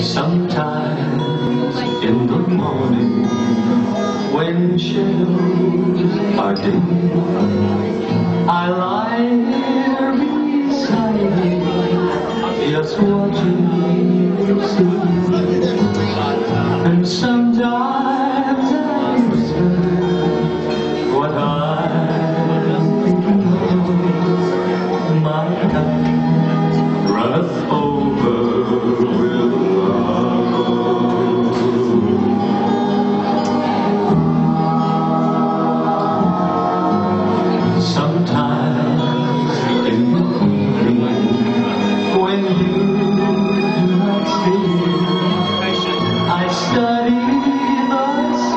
Sometimes in the morning when shadows are deep, I lie here beside you, just watching you sleep. And sometimes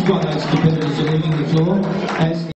small things you do. I see. I memorize moments that I'm on this earth. My cup runneth over with Thank you, competitors. Just got those competitors are leaving the floor.